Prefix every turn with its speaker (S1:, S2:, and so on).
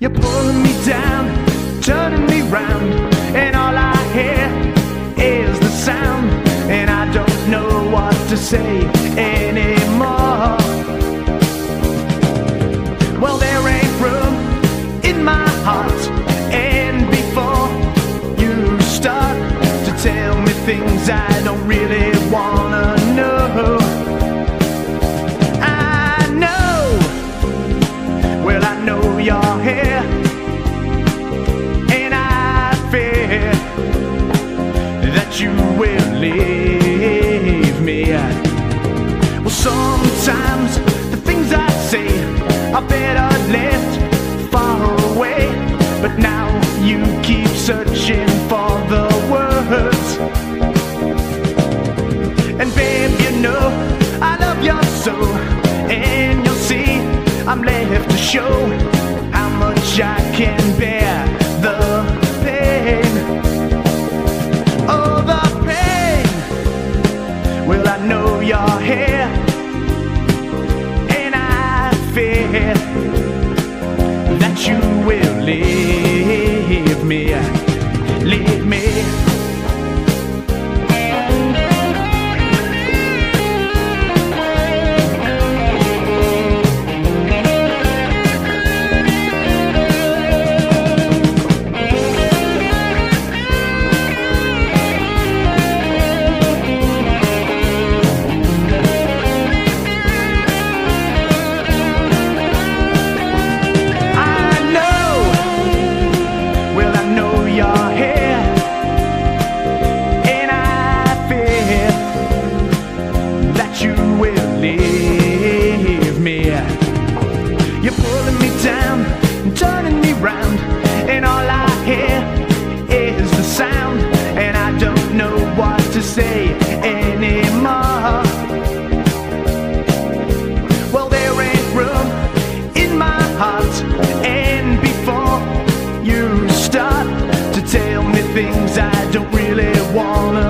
S1: You're pulling me down, turning me round, and all I hear is the sound, and I don't know what to say anymore. Well, there ain't room in my heart, show how much I can bear the pain. Oh, the pain. Well, I know you're here, and I fear that you will leave me, You're pulling me down and turning me round, and all I hear is the sound, and I don't know what to say anymore. Well, there ain't room in my heart. And before you start to tell me things I don't really wanna